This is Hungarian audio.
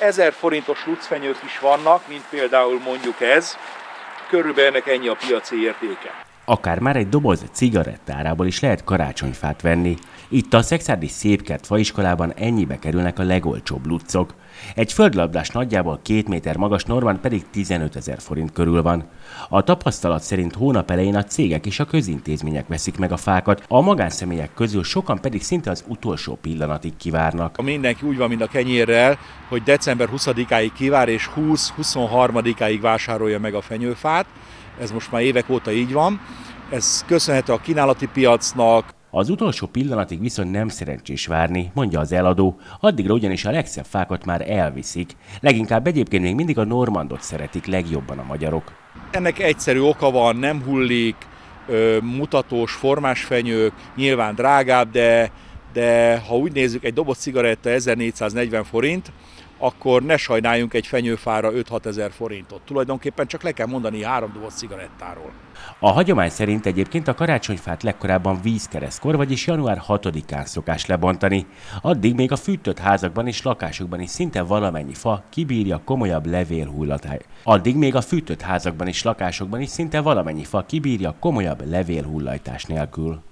1000 forintos lucfenyők is vannak, mint például mondjuk ez, körülbelül ennek ennyi a piaci értéke. Akár már egy doboz cigarettárából is lehet karácsonyfát venni. Itt a Szexádi Szépkert faiskolában ennyibe kerülnek a legolcsóbb lucok. Egy földlabdás nagyjából két méter magas Norman pedig 15 ezer forint körül van. A tapasztalat szerint hónap elején a cégek és a közintézmények veszik meg a fákat, a magánszemélyek közül sokan pedig szinte az utolsó pillanatig kivárnak. Mindenki úgy van, mint a kenyérrel, hogy december 20-áig kivár és 20-23-áig vásárolja meg a fenyőfát. Ez most már évek óta így van. Ez köszönhető a kínálati piacnak, az utolsó pillanatig viszont nem szerencsés várni, mondja az eladó, addigra ugyanis a legszebb fákat már elviszik. Leginkább egyébként még mindig a normandot szeretik legjobban a magyarok. Ennek egyszerű oka van, nem hullik, mutatós, formás fenyők, nyilván drágább, de, de ha úgy nézzük, egy doboz cigaretta 1440 forint, akkor ne sajnáljunk egy fenyőfára 5-6 ezer forintot. Tulajdonképpen csak le kell mondani három doboz cigarettáról. A hagyomány szerint egyébként a karácsonyfát legkorábban vízkeresztkor, vagyis január 6-án szokás lebontani. Addig még a fűtött házakban és lakásokban is szinte valamennyi fa kibírja komolyabb levélhullatás. Addig még a fűtött házakban és lakásokban is szinte valamennyi fa kibírja komolyabb levélhullajtás nélkül.